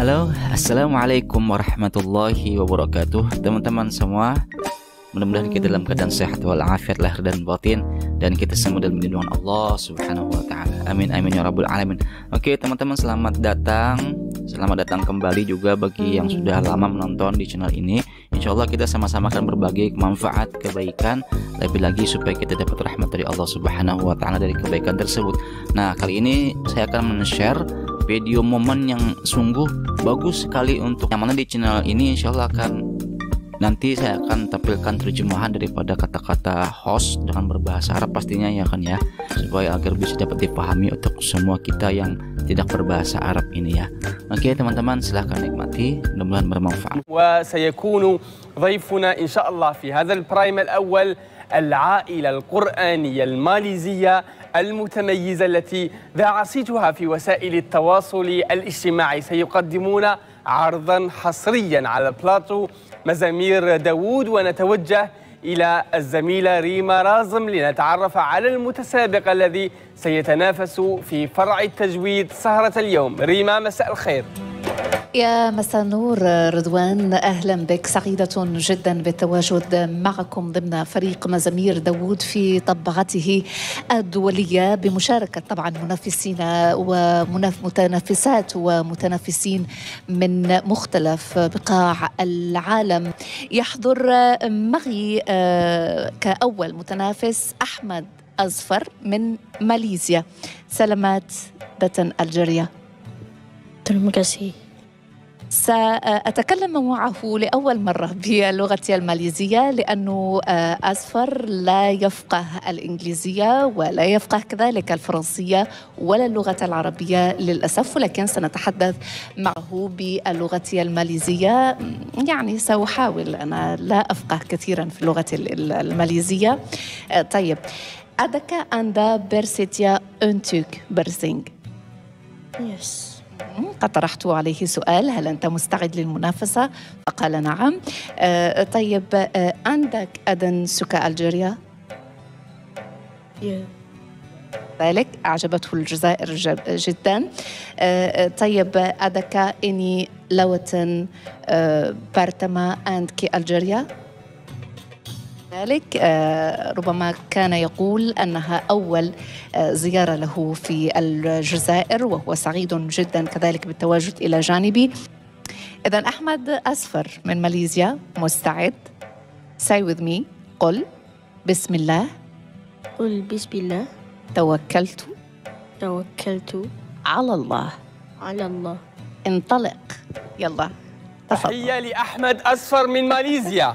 Halo, Assalamualaikum warahmatullahi wabarakatuh. Teman-teman semua Mudah-mudahan kita dalam keadaan sehat walafiat lahir dan batin Dan kita semua dalam lindungan Allah subhanahu wa ta'ala. Amin amin ya rabbul alamin. Oke teman-teman selamat datang. Selamat datang kembali juga bagi yang sudah lama menonton di channel ini. Insya Allah kita sama-sama akan berbagi manfaat kebaikan Lebih lagi supaya kita dapat rahmat dari Allah subhanahu wa ta'ala dari kebaikan tersebut. Nah kali ini saya akan men-share video momen yang sungguh bagus sekali untuk yang mana di channel ini insya Allah akan nanti saya akan tampilkan terjemahan daripada kata-kata host dengan berbahasa Arab pastinya ya kan ya? Supaya agar bisa dapat dipahami untuk semua kita yang tidak berbahasa Arab ini ya. Oke okay, teman-teman silahkan nikmati. Mudah-mudahan bermanfaat. Wa sayakunu insya Allah fi hadzal prime al awal العائلة القرآنية الماليزية المتميزة التي ذاع صيتها في وسائل التواصل الاجتماعي سيقدمون عرضا حصريا على بلاطو مزامير داوود ونتوجه إلى الزميلة ريما رازم لنتعرف على المتسابق الذي سيتنافس في فرع التجويد سهرة اليوم. ريما مساء الخير. يا مساء النور رضوان. أهلا بك. سعيدة جدا بالتواجد معكم ضمن فريق مزامير داوود في طبعته الدولية بمشاركة طبعا منافسين ومتنافسات ومتنافسين من مختلف بقاع العالم. يحضر معي كأول متنافس أحمد أزفر من ماليزيا. سلامات Terima kasih. سأتكلم معه لأول مرة باللغة الماليزية لأنه أزفر لا يفقه الإنجليزية ولا يفقه كذلك الفرنسية ولا اللغة العربية للأسف ولكن سنتحدث معه باللغة الماليزية يعني سأحاول أنا لا أفقه كثيرا في اللغة الماليزية طيب Adakah Anda bersedia untuk bersaing? Yes. قد طرحت عليه سؤال هل أنت مستعد للمنافسة؟ فقال نعم آه طيب آه عندك أذن سكا ألجيريا؟ Yeah. ذلك أعجبته الجزائر جدا آه طيب أدك إني لوتن برتما أند كي ألجيريا؟ ذلك ربما كان يقول أنها أول زيارة له في الجزائر وهو سعيد جدا كذلك بالتواجد إلى جانبي. اذا أحمد أسفر من ماليزيا مستعد؟ Say with me. قل بسم الله. قل بسم الله. توكلت. توكلت. على الله. على الله. انطلق. يلا تفضل. تحية لأحمد أصفر من ماليزيا.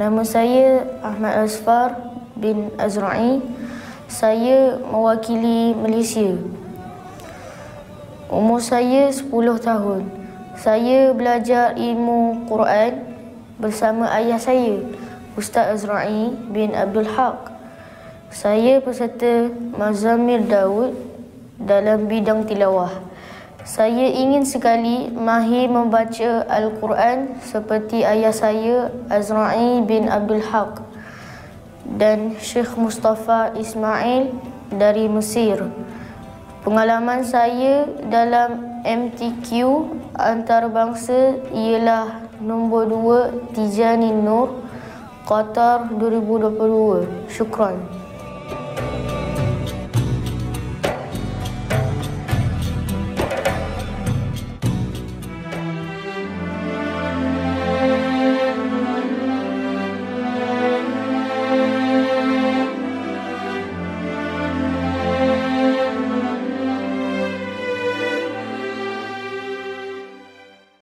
Nama saya Ahmad Asfar bin Azra'i. Saya mewakili Malaysia. Umur saya 10 tahun. Saya belajar ilmu Quran bersama ayah saya, Ustaz Azra'i bin Abdul Haq. Saya peserta Mazamir Daud dalam bidang tilawah. Saya ingin sekali mahir membaca Al-Quran seperti ayah saya Azra'i bin Abdul Haq dan Syekh Mustafa Ismail dari Mesir. Pengalaman saya dalam MTQ antarabangsa ialah nombor 2 Tijani Nur Qatar 2022. Syukran.